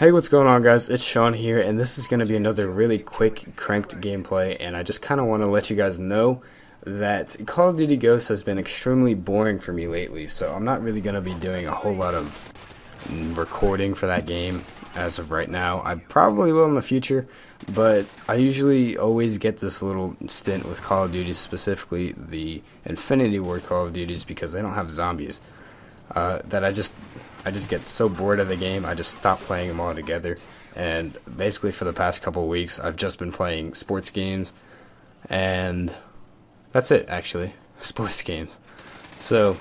Hey, what's going on guys? It's Sean here, and this is going to be another really quick cranked gameplay, and I just kind of want to let you guys know that Call of Duty Ghosts has been extremely boring for me lately, so I'm not really going to be doing a whole lot of recording for that game as of right now. I probably will in the future, but I usually always get this little stint with Call of Duty, specifically the Infinity Ward Call of Duties, because they don't have zombies. Uh, that I just I just get so bored of the game, I just stop playing them all together. And basically, for the past couple weeks, I've just been playing sports games, and that's it, actually. Sports games. So,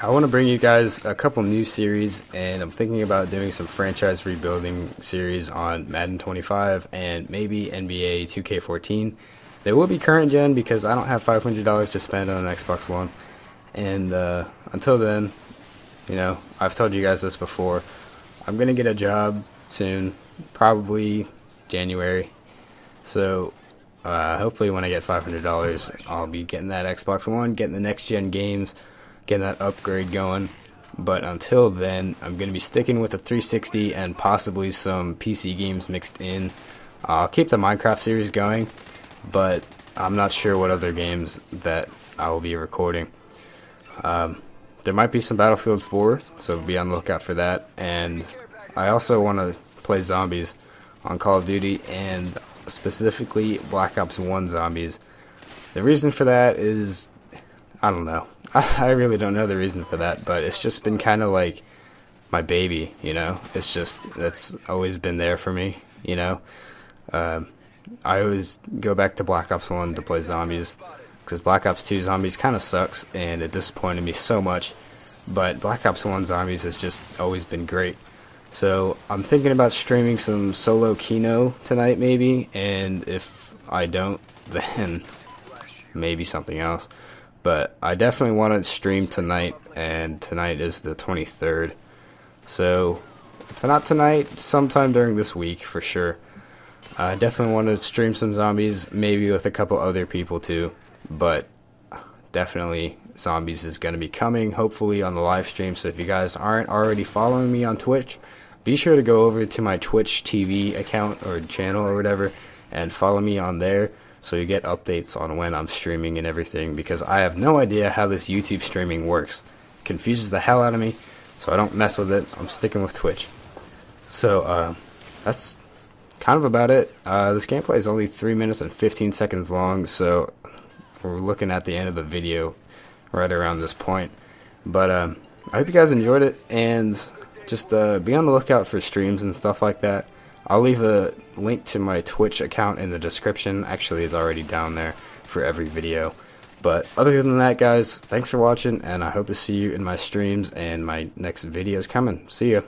I want to bring you guys a couple new series, and I'm thinking about doing some franchise rebuilding series on Madden 25 and maybe NBA 2K14. They will be current gen because I don't have $500 to spend on an Xbox One. And uh, until then, you know, I've told you guys this before. I'm gonna get a job soon, probably January. So uh, hopefully, when I get $500, I'll be getting that Xbox One, getting the next gen games, getting that upgrade going. But until then, I'm gonna be sticking with the 360 and possibly some PC games mixed in. I'll keep the Minecraft series going, but I'm not sure what other games that I will be recording. Um, there might be some Battlefield 4, so be on the lookout for that. And I also want to play zombies on Call of Duty and specifically Black Ops 1 zombies. The reason for that is, I don't know. I, really don't know the reason for that, but it's just been kind of like my baby, you know? It's just, that's always been there for me, you know? Um, I always go back to Black Ops 1 to play zombies because Black Ops 2 Zombies kind of sucks and it disappointed me so much. But Black Ops 1 Zombies has just always been great. So I'm thinking about streaming some solo Kino tonight, maybe. And if I don't, then maybe something else. But I definitely want to stream tonight, and tonight is the 23rd. So if not tonight, sometime during this week for sure. I definitely want to stream some zombies, maybe with a couple other people too but definitely zombies is going to be coming hopefully on the live stream. So if you guys aren't already following me on twitch be sure to go over to my twitch tv account or channel or whatever and follow me on there so you get updates on when i'm streaming and everything because i have no idea how this youtube streaming works. It confuses the hell out of me so i don't mess with it. I'm sticking with twitch. So uh, that's kind of about it. Uh, this gameplay is only 3 minutes and 15 seconds long so we're looking at the end of the video right around this point. But um, I hope you guys enjoyed it, and just uh, be on the lookout for streams and stuff like that. I'll leave a link to my Twitch account in the description. Actually, it's already down there for every video. But other than that, guys, thanks for watching, and I hope to see you in my streams and my next videos coming. See ya.